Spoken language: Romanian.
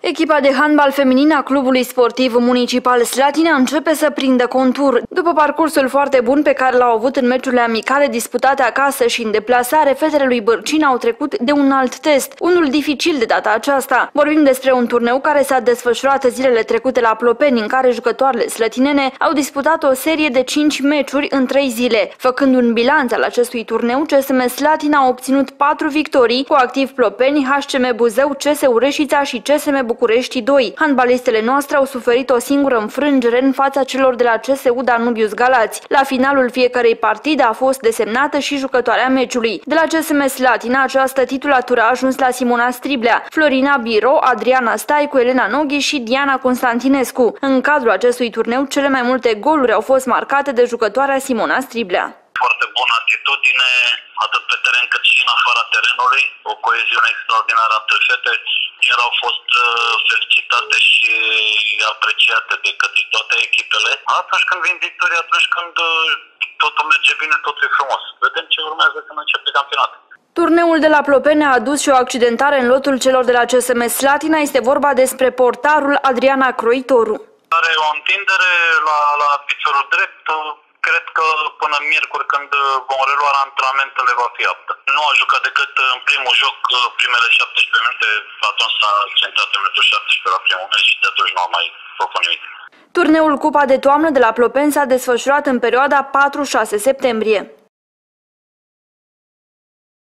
Echipa de handbal feminin a clubului sportiv municipal Slatina începe să prindă contur. După parcursul foarte bun pe care l-au avut în meciurile amicale disputate acasă și în deplasare, fetele lui Bărcin au trecut de un alt test, unul dificil de data aceasta. Vorbim despre un turneu care s-a desfășurat zilele trecute la Plopeni, în care jucătoarele slătinene au disputat o serie de 5 meciuri în 3 zile. Făcând un bilanț al acestui turneu, CSM Slatina a obținut 4 victorii, cu activ Plopeni, HCM Buzău, CS Ureșița și CSM București 2. Handbalistele noastre au suferit o singură înfrângere în fața celor de la CSU Danubius Galați. La finalul fiecarei partide a fost desemnată și jucătoarea meciului. De la CSM Slatina, această titulatură a ajuns la Simona Striblea, Florina Biro, Adriana Staicu, Elena Noghi și Diana Constantinescu. În cadrul acestui turneu, cele mai multe goluri au fost marcate de jucătoarea Simona Striblea foarte bună atitudine, atât pe teren cât și în afara terenului, o coeziune extraordinară între fete. Iar au fost uh, felicitate și apreciate de către toate echipele. Atunci când vin victorii, atunci când uh, totul merge bine, totul e frumos. Vedem ce urmează când începe campionatul. Turneul de la Plopene a adus și o accidentare în lotul celor de la CSM Slatina. Este vorba despre portarul Adriana Croitoru. Are o întindere la, la piciorul drept, cred că până miercuri când vom relua antrenamentele va fi aptă. Nu a jucat decât în primul joc primele 17 minute, atunci s-a centrat în minutul 17 la primul meci și de atunci nu a mai făcut nimic. Turneul Cupa de Toamnă de la Plopen s-a desfășurat în perioada 4-6 septembrie.